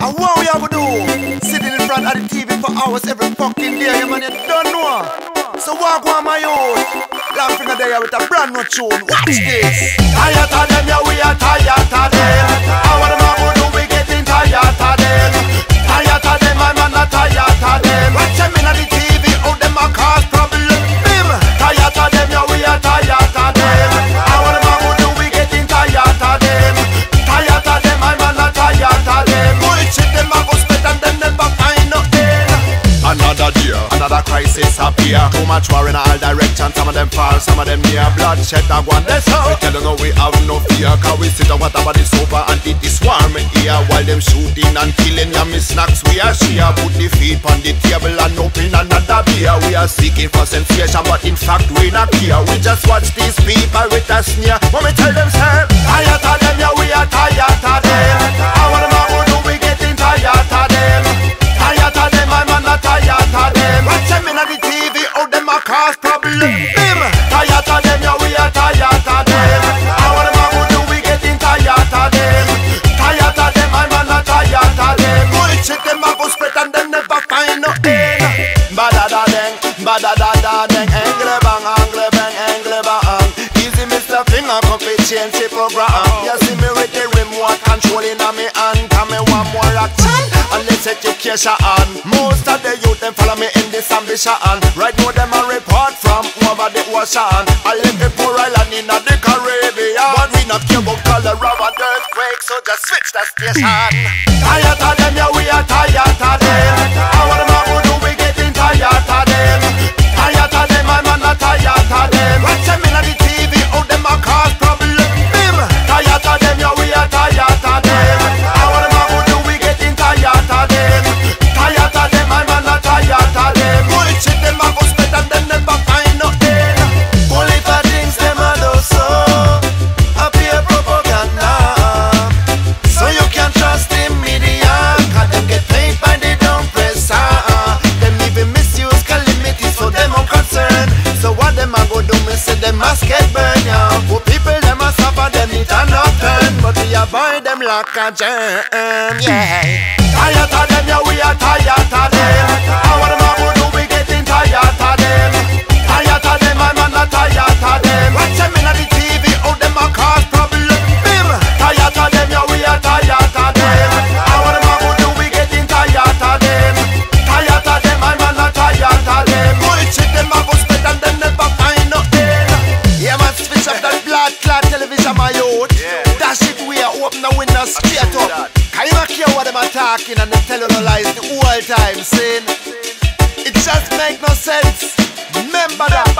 And what we have to do? Sitting in front of the TV for hours every fucking day, yeah, man, you don't know. So walk on my own. Laughing a day with a brand new tune. Watch this. Tired of them, Another Another crisis appear. Too much war in all directions. Some of them fall, some of them near. Bloodshed go on this how We tell you no we have no fear Cause we sit on whatever the sofa And eat this warm here While them shooting and killing Ya me snacks we are share. Put the feet on the table And open another beer. We are seeking for sensation But in fact we not care. We just watch these people with a sneer. When we tell them say cause problem. Bim, change the program. You see me with the remote controlling on me hand, come me one more action and let's education on. Most of the youth them follow me in this ambition. Right now them a report from over the ocean. I live the poor island in the Caribbean, but we not care about cholera and earthquake, so just switch the station. Tired of them, yeah we are tired of them. Them a go do me say them must get burned yeah. For people them a suffer them need an upturn But we avoid them like a germ yeah. Tired of them yeah we are tired of them. I want them a you not care what them are talking and they tell you no lies the whole time sin It just make no sense. Remember that